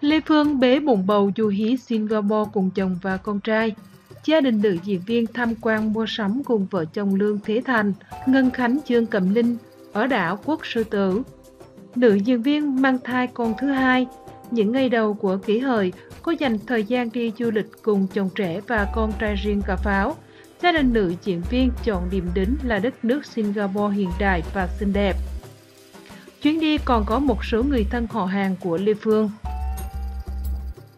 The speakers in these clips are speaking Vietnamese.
Lê Phương bế bụng bầu du hí Singapore cùng chồng và con trai. Gia đình nữ diễn viên tham quan mua sắm cùng vợ chồng Lương Thế Thành, Ngân Khánh Dương Cẩm Linh ở đảo Quốc Sư Tử. Nữ diễn viên mang thai con thứ hai. Những ngày đầu của kỷ hợi, cô dành thời gian đi du lịch cùng chồng trẻ và con trai riêng cả pháo. Gia đình nữ diễn viên chọn điểm đến là đất nước Singapore hiện đại và xinh đẹp. Chuyến đi còn có một số người thân họ hàng của Lê Phương.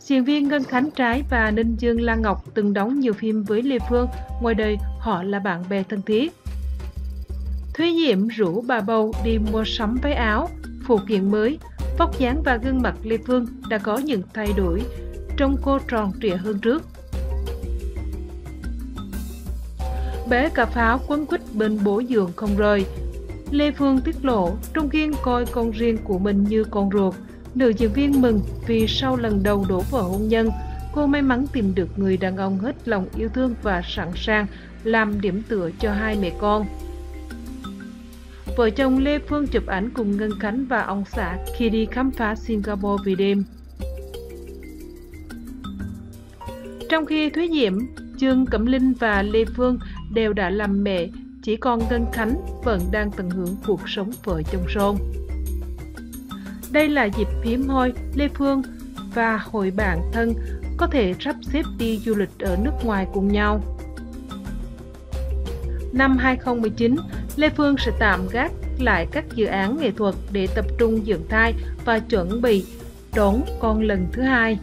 Diễn viên Ngân Khánh Trái và Ninh Dương Lan Ngọc từng đóng nhiều phim với Lê Phương, ngoài đời họ là bạn bè thân thiết. Thúy Diễm rủ bà bầu đi mua sắm váy áo, phụ kiện mới, vóc dáng và gương mặt Lê Phương đã có những thay đổi, trông cô tròn trịa hơn trước. Bé cà pháo quấn quýt bên bố giường không rời. Lê Phương tiết lộ Trung Kiên coi con riêng của mình như con ruột. Nữ diễn viên mừng vì sau lần đầu đổ vỡ hôn nhân, cô may mắn tìm được người đàn ông hết lòng yêu thương và sẵn sàng làm điểm tựa cho hai mẹ con. Vợ chồng Lê Phương chụp ảnh cùng Ngân Khánh và ông xã khi đi khám phá Singapore về đêm. Trong khi Thúy Diễm, Trương Cẩm Linh và Lê Phương đều đã làm mẹ, chỉ còn Ngân Khánh vẫn đang tận hưởng cuộc sống vợ chồng son. Đây là dịp hiếm hoi Lê Phương và hội bạn thân có thể sắp xếp đi du lịch ở nước ngoài cùng nhau. Năm 2019, Lê Phương sẽ tạm gác lại các dự án nghệ thuật để tập trung dưỡng thai và chuẩn bị đón con lần thứ hai.